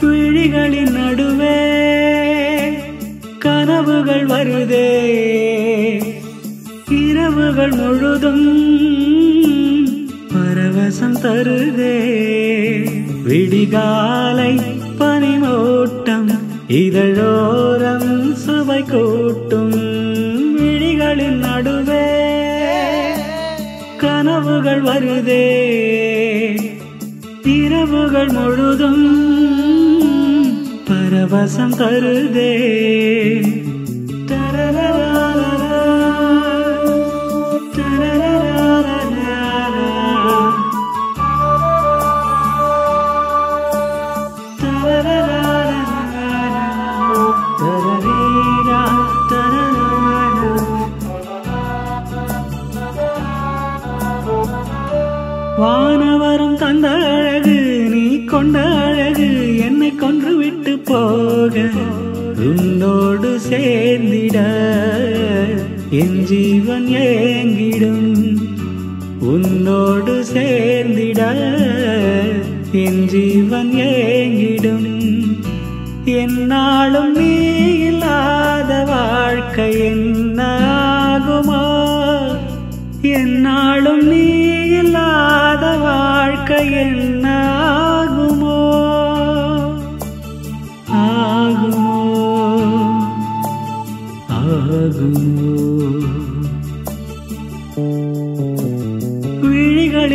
விழிகளின் நடுவே கனவுகள் வருதே. இரவுகள் முழுதும் பரவசம் தருதே. விடிகாலை பனிமூட்டம் இதழோரம் சுவை கூட்டும் விழிகளின் நடுவே கனவுகள் வருதே. இரவுகள் முழுதும் பரவசம் தருதே வானவரும் தந்த அழகு நீ கொண்ட அழகு என்னை போக உன்னோடு சேர்ந்திட என் ஜீவன் ஏங்கிடும். உன்னோடு சேர்ந்திட என் ஜீவன் ஏங்கிடும். என்னாலும் நீ இல்லாத வாழ்க்கை என்ன ஆகுமோ என்னாலும் நீ இல்லாத வாழ்க்கை என்ன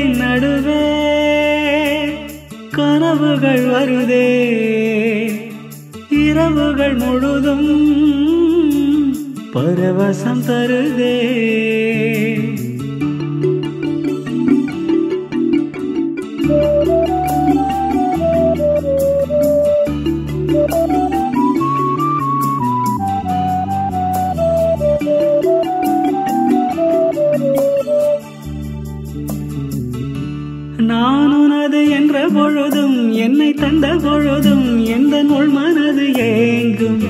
நடுவே கனவுகள் வருதே. இரவுகள் முழுதும் பரவசம் தருதே. நான் உனது என்ற பொழுதும் என்னை தந்த பொழுதும் எந்த நூல் மனது ஏங்கும்?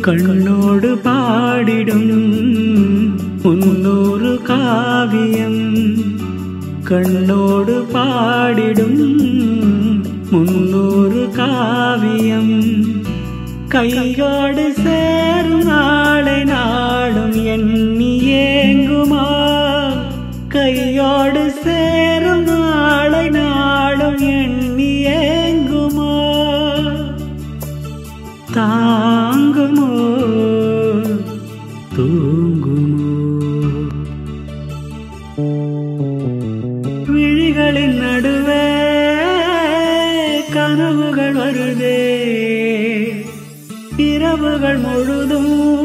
கண்ணோடு பாடிடும் முன்னூறு காவியம். கண்ணோடு பாடிடும் முன்னூறு காவியம். கையோடு சேரும் நாளை நாடும் எண்ணியே தாங்குமோ? தூங்குமோ? விழிகளின் நடுவே கனவுகள் வருதே. இரவுகள் முழுதும்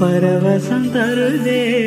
பரவசம் தருதே.